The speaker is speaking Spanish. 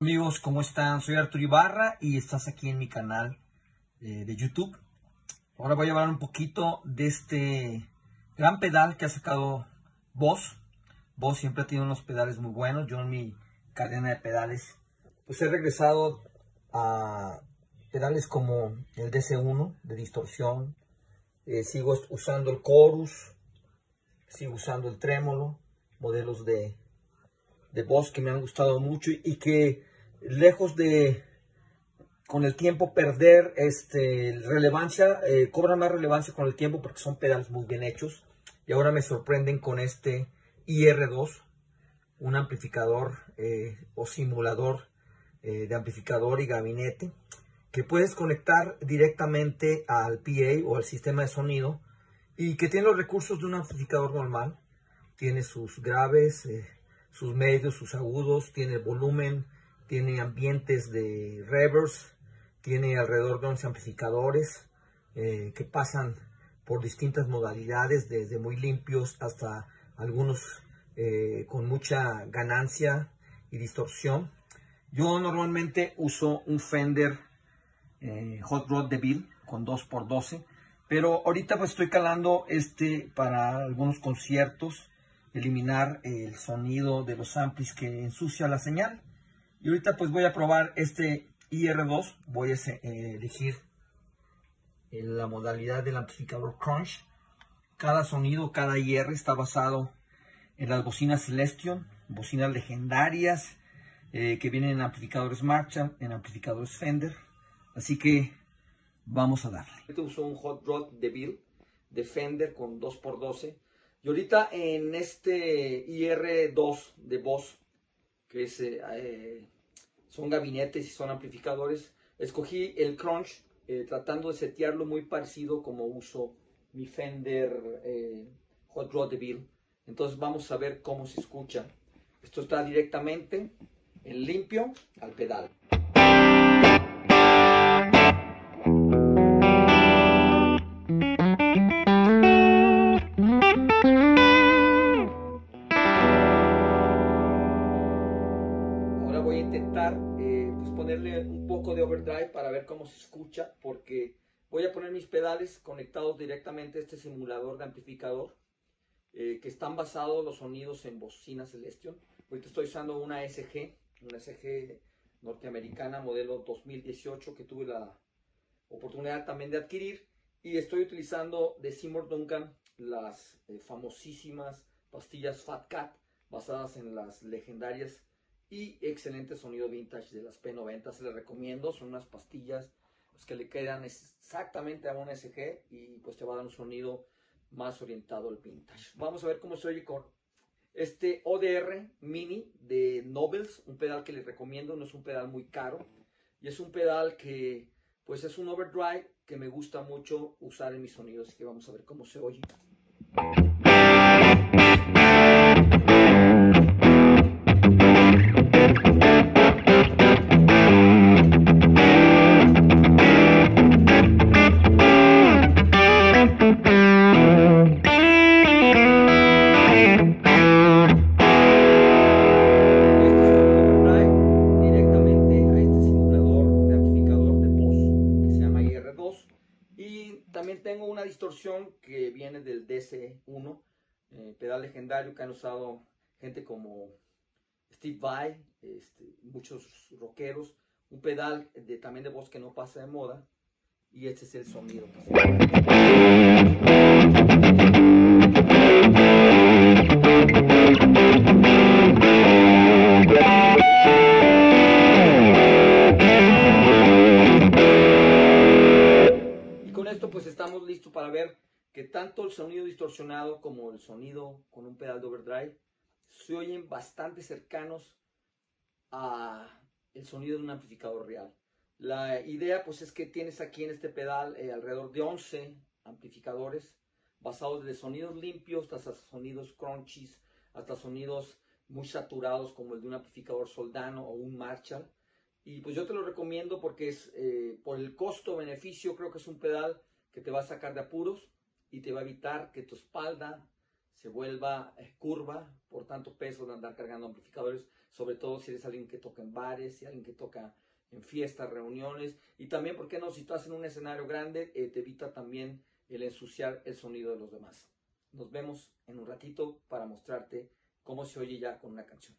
Amigos, ¿cómo están? Soy Arturo Ibarra y estás aquí en mi canal eh, de YouTube. Ahora voy a hablar un poquito de este gran pedal que ha sacado Boss. Boss siempre ha tenido unos pedales muy buenos. Yo en mi cadena de pedales, pues he regresado a pedales como el DC1 de distorsión. Eh, sigo usando el Chorus, sigo usando el Trémolo, modelos de, de Boss que me han gustado mucho y que lejos de con el tiempo perder este, relevancia, eh, cobran más relevancia con el tiempo porque son pedales muy bien hechos. Y ahora me sorprenden con este IR2, un amplificador eh, o simulador eh, de amplificador y gabinete que puedes conectar directamente al PA o al sistema de sonido y que tiene los recursos de un amplificador normal. Tiene sus graves, sus medios, sus agudos, tiene volumen, tiene ambientes de reverse, tiene alrededor de 11 amplificadores eh, que pasan por distintas modalidades, desde muy limpios hasta algunos eh, con mucha ganancia y distorsión. Yo normalmente uso un Fender eh, Hot Rod DeVille con 2x12, pero ahorita pues estoy calando este para algunos conciertos, eliminar el sonido de los amplis que ensucia la señal. Y ahorita pues voy a probar este IR2. Voy a eh, elegir la modalidad del amplificador Crunch. Cada sonido, cada IR está basado en las bocinas Celestion, bocinas legendarias eh, que vienen en amplificadores Marshall, en amplificadores Fender. Así que vamos a darle. Este uso un Hot Rod de Bill de Fender con 2x12. Y ahorita en este IR2 de Boss que es, eh, son gabinetes y son amplificadores. Escogí el Crunch eh, tratando de setearlo muy parecido como uso mi Fender eh, Hot Rod DeVille. Entonces vamos a ver cómo se escucha. Esto está directamente en limpio al pedal. Un poco de overdrive para ver cómo se escucha, porque voy a poner mis pedales conectados directamente a este simulador de amplificador, eh, que están basados los sonidos en bocina Celestion. Ahorita estoy usando una SG, una SG norteamericana modelo 2018 que tuve la oportunidad también de adquirir y estoy utilizando de Seymour Duncan las eh, famosísimas pastillas Fat Cat basadas en las legendarias y excelente sonido vintage de las P90. Se les recomiendo, son unas pastillas pues, que le quedan exactamente a un SG y pues te va a dar un sonido más orientado al vintage. Vamos a ver cómo se oye con este ODR Mini de Nobels, un pedal que les recomiendo, no es un pedal muy caro y es un pedal que pues es un overdrive que me gusta mucho usar en mis sonidos, así que vamos a ver cómo se oye. Distorsión que viene del DC1, eh, pedal legendario que han usado gente como Steve Vai, este, muchos rockeros, un pedal de, también de voz que no pasa de moda, y este es el sonido. Sonido distorsionado como el sonido con un pedal de overdrive se oyen bastante cercanos a el sonido de un amplificador real. La idea pues es que tienes aquí en este pedal eh, alrededor de 11 amplificadores basados de sonidos limpios hasta sonidos crunchies, hasta sonidos muy saturados como el de un amplificador Soldano o un Marshall. Y pues yo te lo recomiendo porque es eh, por el costo-beneficio creo que es un pedal que te va a sacar de apuros y te va a evitar que tu espalda se vuelva eh, curva por tanto peso de andar cargando amplificadores, sobre todo si eres alguien que toca en bares, si alguien que toca en fiestas, reuniones, y también, ¿por qué no? Si estás en un escenario grande, eh, te evita también el ensuciar el sonido de los demás. Nos vemos en un ratito para mostrarte cómo se oye ya con una canción.